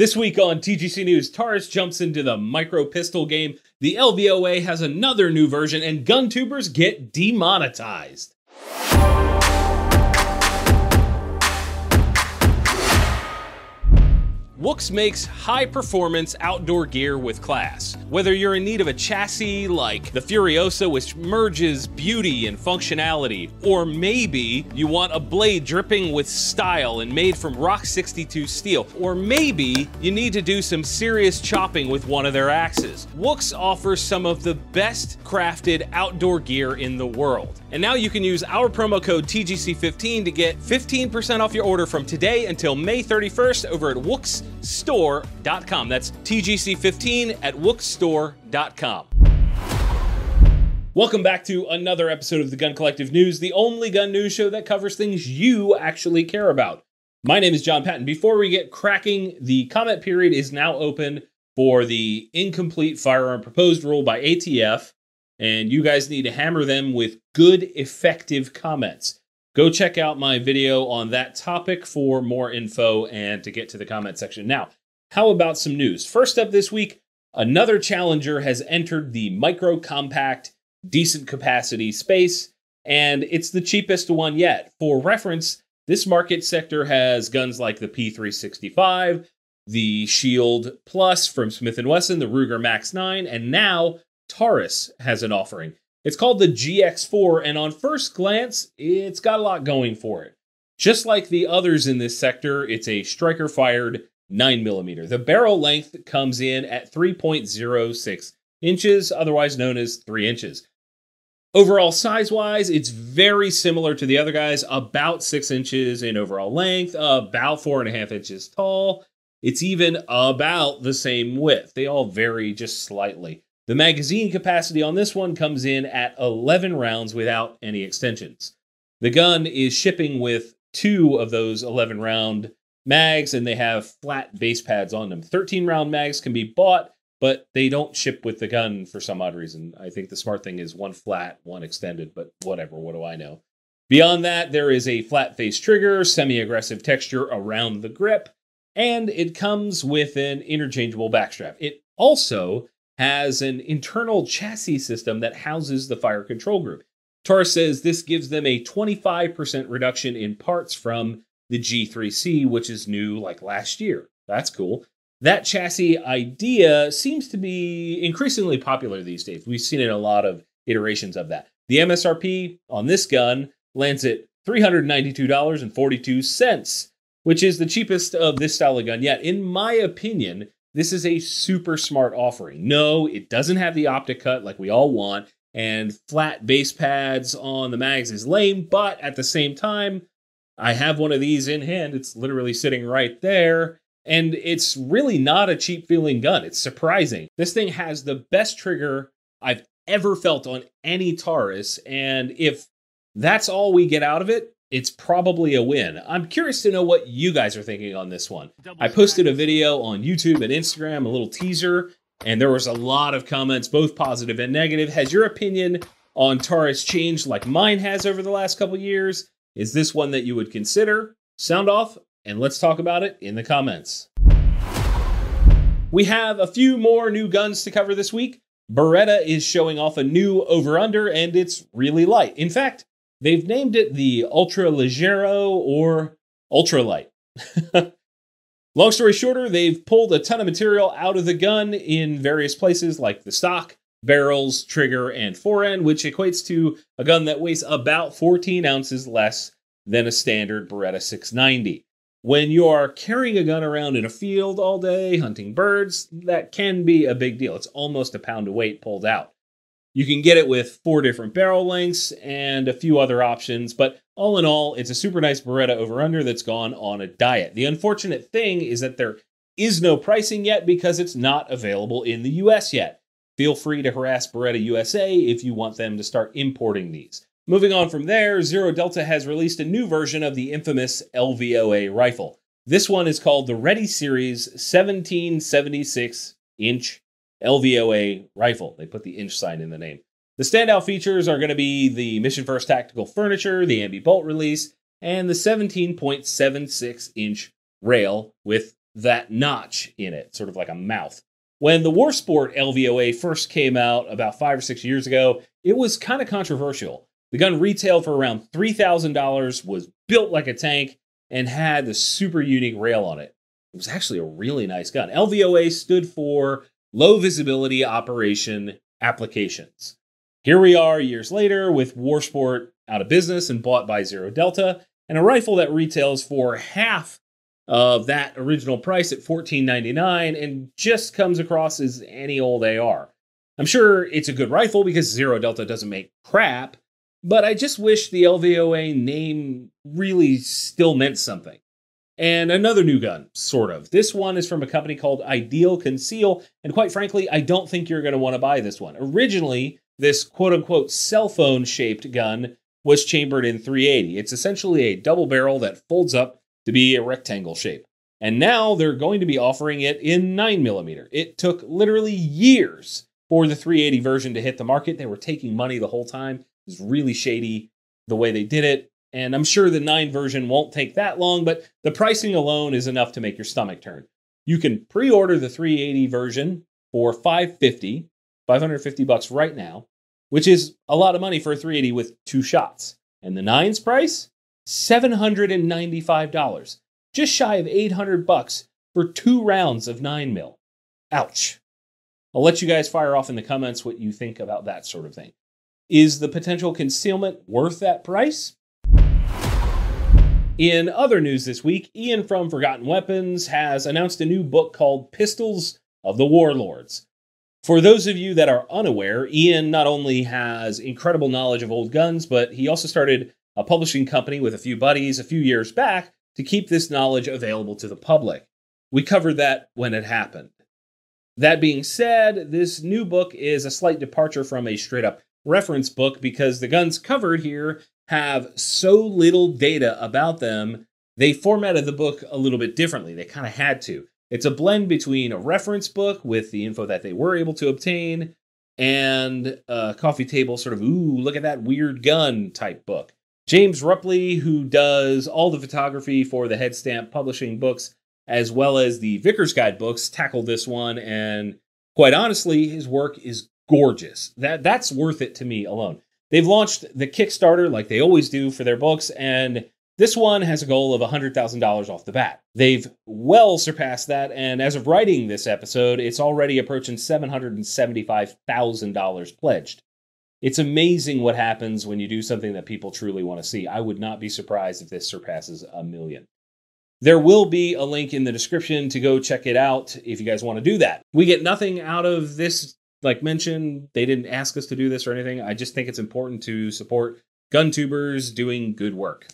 This week on TGC News, Taurus jumps into the micro pistol game, the LVOA has another new version, and gun tubers get demonetized. Woox makes high performance outdoor gear with class. Whether you're in need of a chassis like the Furiosa, which merges beauty and functionality, or maybe you want a blade dripping with style and made from Rock 62 steel, or maybe you need to do some serious chopping with one of their axes. Woox offers some of the best crafted outdoor gear in the world. And now you can use our promo code TGC15 to get 15% off your order from today until May 31st over at WooxStore.com. That's TGC15 at WooxStore.com. Welcome back to another episode of the Gun Collective News, the only gun news show that covers things you actually care about. My name is Jon Patton. Before we get cracking, the comment period is now open for the incomplete firearm proposed rule by ATF and you guys need to hammer them with good, effective comments. Go check out my video on that topic for more info and to get to the comment section. Now, how about some news? First up this week, another challenger has entered the micro compact, decent capacity space, and it's the cheapest one yet. For reference, this market sector has guns like the P365, the Shield Plus from Smith & Wesson, the Ruger Max 9, and now Taurus has an offering. It's called the GX4, and on first glance, it's got a lot going for it. Just like the others in this sector, it's a striker fired 9mm. The barrel length comes in at 3.06 inches, otherwise known as 3 inches. Overall, size wise, it's very similar to the other guys, about 6 inches in overall length, about 4.5 inches tall. It's even about the same width. They all vary just slightly. The magazine capacity on this one comes in at 11 rounds without any extensions. The gun is shipping with two of those 11 round mags, and they have flat base pads on them. 13 round mags can be bought, but they don't ship with the gun for some odd reason. I think the smart thing is one flat, one extended, but whatever, what do I know? Beyond that, there is a flat face trigger, semi aggressive texture around the grip, and it comes with an interchangeable backstrap. It also has an internal chassis system that houses the fire control group. Taurus says this gives them a 25% reduction in parts from the G3C, which is new like last year. That's cool. That chassis idea seems to be increasingly popular these days. We've seen in a lot of iterations of that. The MSRP on this gun lands at $392.42, which is the cheapest of this style of gun yet. In my opinion, this is a super smart offering. No, it doesn't have the optic cut like we all want, and flat base pads on the mags is lame, but at the same time, I have one of these in hand. It's literally sitting right there. And it's really not a cheap feeling gun. It's surprising. This thing has the best trigger I've ever felt on any Taurus. And if that's all we get out of it, it's probably a win. I'm curious to know what you guys are thinking on this one. I posted a video on YouTube and Instagram, a little teaser, and there was a lot of comments, both positive and negative. Has your opinion on Taurus changed like mine has over the last couple years? Is this one that you would consider? Sound off, and let's talk about it in the comments. We have a few more new guns to cover this week. Beretta is showing off a new over under, and it's really light. In fact, They've named it the Ultraleggero or Ultralight. Long story shorter, they've pulled a ton of material out of the gun in various places like the stock, barrels, trigger, and forend, which equates to a gun that weighs about 14 ounces less than a standard Beretta 690. When you are carrying a gun around in a field all day, hunting birds, that can be a big deal. It's almost a pound of weight pulled out. You can get it with four different barrel lengths and a few other options, but all in all, it's a super nice Beretta over under that's gone on a diet. The unfortunate thing is that there is no pricing yet because it's not available in the US yet. Feel free to harass Beretta USA if you want them to start importing these. Moving on from there, ZROdelta has released a new version of the infamous LVOA rifle. This one is called the Ready Series 1776 inch LVOA rifle. They put the inch sign in the name. The standout features are going to be the Mission First tactical furniture, the ambi bolt release, and the 17.76 inch rail with that notch in it, sort of like a mouth. When the Warsport LVOA first came out about five or six years ago, it was kind of controversial. The gun retailed for around $3,000, was built like a tank, and had the super unique rail on it. It was actually a really nice gun. LVOA stood for Low Visibility Operation Applications. Here we are years later with Warsport out of business and bought by ZROdelta, and a rifle that retails for half of that original price at $14.99 and just comes across as any old AR. I'm sure it's a good rifle because ZROdelta doesn't make crap, but I just wish the LVOA name really still meant something. And another new gun, sort of. This one is from a company called Ideal Conceal, and quite frankly, I don't think you're going to want to buy this one. Originally, this quote unquote cell phone shaped gun was chambered in 380. It's essentially a double barrel that folds up to be a rectangle shape. And now they're going to be offering it in 9mm. It took literally years for the 380 version to hit the market. They were taking money the whole time. It's really shady the way they did it. And I'm sure the 9 version won't take that long, but the pricing alone is enough to make your stomach turn. You can pre-order the 380 version for 550, 550 bucks right now, which is a lot of money for a 380 with two shots. And the 9's price, $795, just shy of 800 bucks for two rounds of 9 mil. Ouch. I'll let you guys fire off in the comments what you think about that sort of thing. Is the potential concealment worth that price? In other news this week, Ian from Forgotten Weapons has announced a new book called Pistols of the Warlords. For those of you that are unaware, Ian not only has incredible knowledge of old guns, but he also started a publishing company with a few buddies a few years back to keep this knowledge available to the public. We covered that when it happened. That being said, this new book is a slight departure from a straight up reference book because the guns covered here have so little data about them, they formatted the book a little bit differently. They kind of had to. It's a blend between a reference book with the info that they were able to obtain and a coffee table sort of, ooh, look at that weird gun type book. James Rupley, who does all the photography for the Headstamp publishing books, as well as the Vickers Guide books, tackled this one. And quite honestly, his work is gorgeous. That That's worth it to me alone. They've launched the Kickstarter like they always do for their books, and this one has a goal of $100,000 off the bat. They've well surpassed that, and as of writing this episode, it's already approaching $775,000 pledged. It's amazing what happens when you do something that people truly want to see. I would not be surprised if this surpasses a million. There will be a link in the description to go check it out if you guys want to do that. We get nothing out of this, like mentioned, they didn't ask us to do this or anything. I just think it's important to support gun tubers doing good work.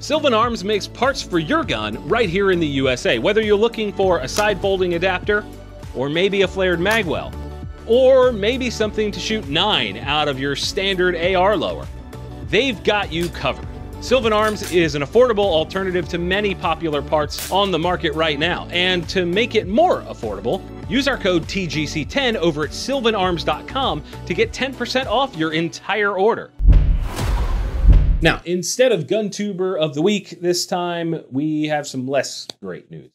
Sylvan Arms makes parts for your gun right here in the USA. Whether you're looking for a side folding adapter, or maybe a flared magwell, or maybe something to shoot 9 out of your standard AR lower. They've got you covered. Sylvan Arms is an affordable alternative to many popular parts on the market right now. And to make it more affordable, use our code TGC10 over at sylvanarms.com to get 10% off your entire order. Now, instead of GunTuber of the Week this time, we have some less great news.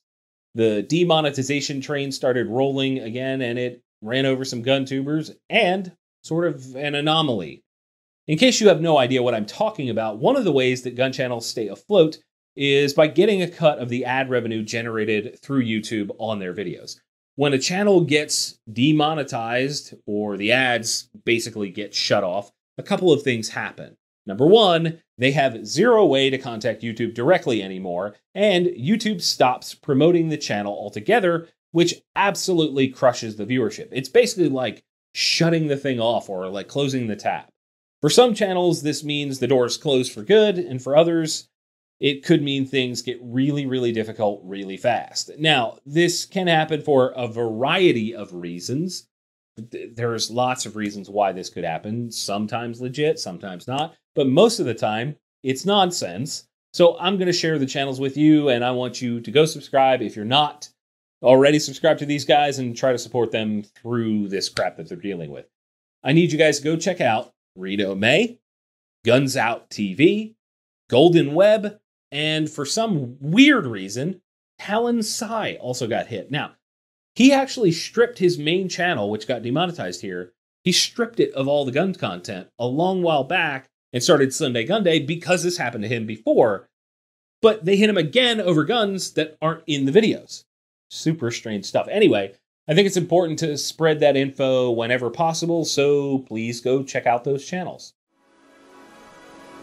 The demonetization train started rolling again, and it ran over some gun tubers, and sort of an anomaly. In case you have no idea what I'm talking about, one of the ways that gun channels stay afloat is by getting a cut of the ad revenue generated through YouTube on their videos. When a channel gets demonetized or the ads basically get shut off, a couple of things happen. Number one, they have zero way to contact YouTube directly anymore, and YouTube stops promoting the channel altogether, which absolutely crushes the viewership. It's basically like shutting the thing off or like closing the tab. For some channels, this means the door is closed for good, and for others, it could mean things get really, really difficult really fast. Now, this can happen for a variety of reasons. There's lots of reasons why this could happen, sometimes legit, sometimes not, but most of the time, it's nonsense. So I'm going to share the channels with you, and I want you to go subscribe if you're not already subscribed to these guys and try to support them through this crap that they're dealing with. I need you guys to go check out Reno May, Guns Out TV, GoldenWebb, And for some weird reason, Talon Sai also got hit. Now, he actually stripped his main channel, which got demonetized here. He stripped it of all the gun content a long while back and started Sunday Gun Day because this happened to him before. But they hit him again over guns that aren't in the videos. Super strange stuff. Anyway, I think it's important to spread that info whenever possible, so please go check out those channels.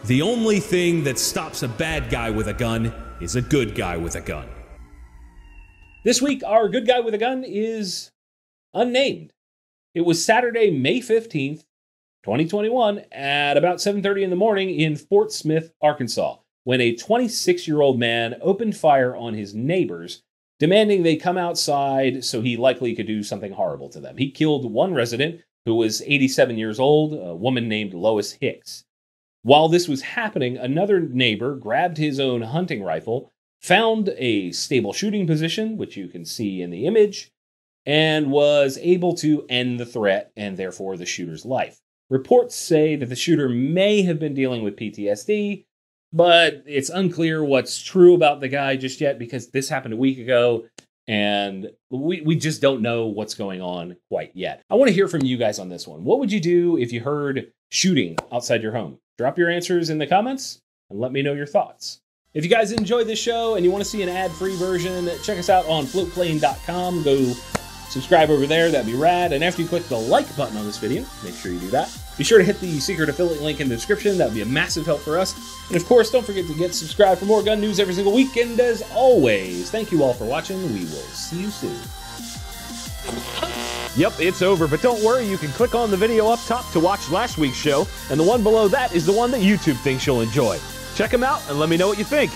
The only thing that stops a bad guy with a gun is a good guy with a gun. This week, our good guy with a gun is unnamed. It was Saturday, May 15th, 2021, at about 7:30 in the morning in Fort Smith, Arkansas, when a 26-year-old man opened fire on his neighbors, demanding they come outside so he likely could do something horrible to them. He killed one resident who was 87 years old, a woman named Lois Hicks. While this was happening, another neighbor grabbed his own hunting rifle, found a stable shooting position, which you can see in the image, and was able to end the threat and therefore the shooter's life. Reports say that the shooter may have been dealing with PTSD, but it's unclear what's true about the guy just yet because this happened a week ago and we, we just don't know what's going on quite yet. I want to hear from you guys on this one. What would you do if you heard shooting outside your home? Drop your answers in the comments and let me know your thoughts. If you guys enjoyed this show and you want to see an ad free version, check us out on floatplane.com. Go subscribe over there, that'd be rad. And after you click the like button on this video, make sure you do that. Be sure to hit the secret affiliate link in the description, that would be a massive help for us. And of course, don't forget to get subscribed for more gun news every single week. And as always, thank you all for watching. We will see you soon. Yep, it's over, but don't worry, you can click on the video up top to watch last week's show, and the one below that is the one that YouTube thinks you'll enjoy. Check them out and let me know what you think.